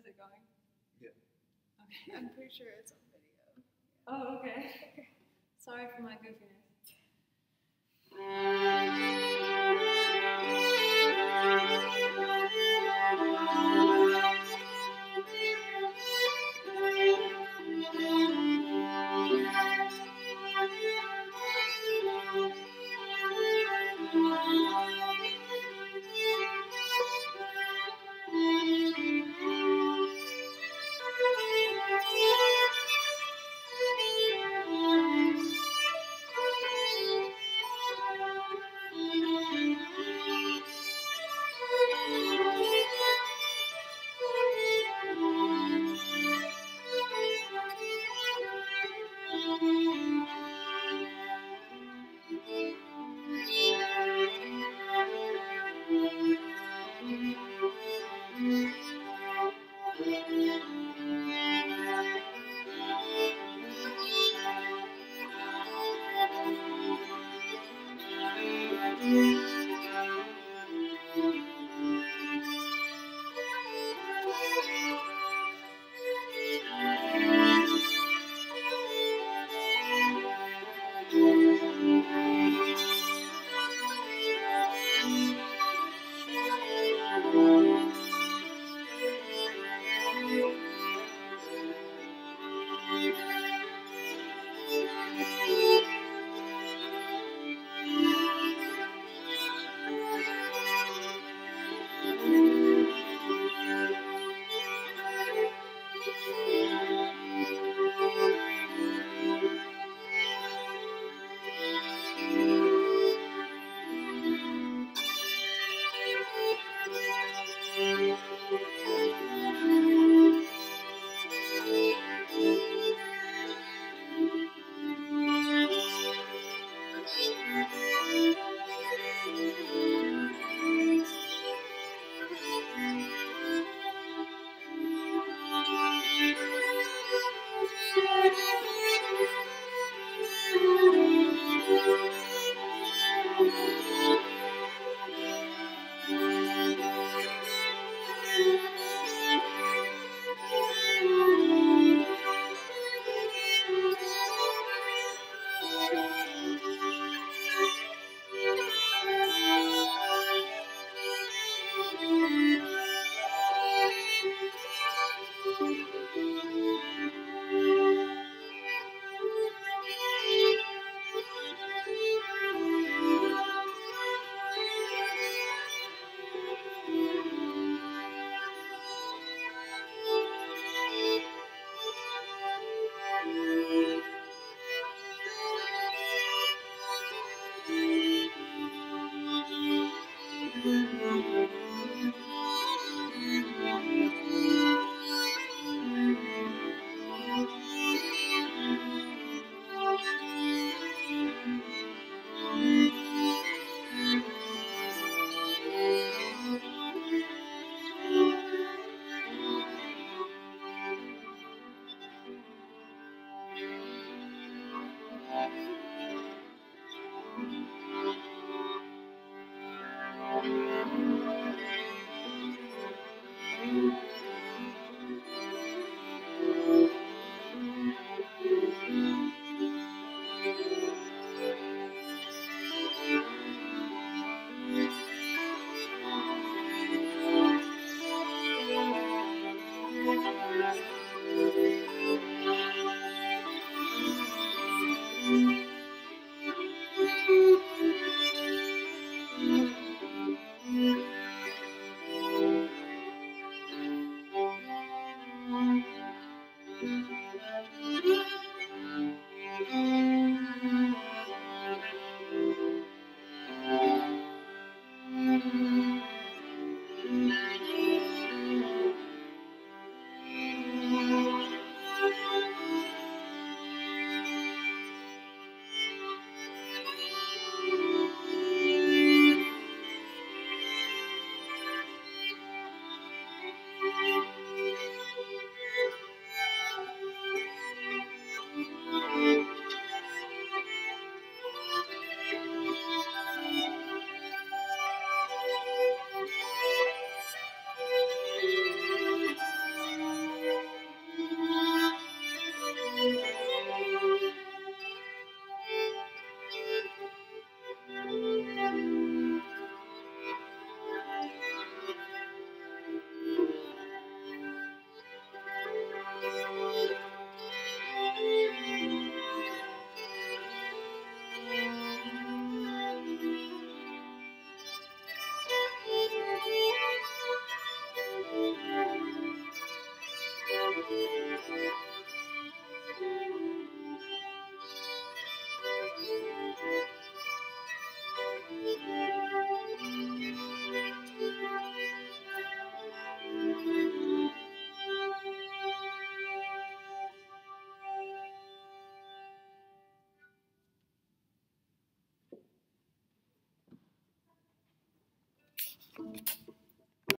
How's it going? Yeah. Okay. I'm pretty sure it's on video. Oh, okay. Sorry for my goofiness. Müzik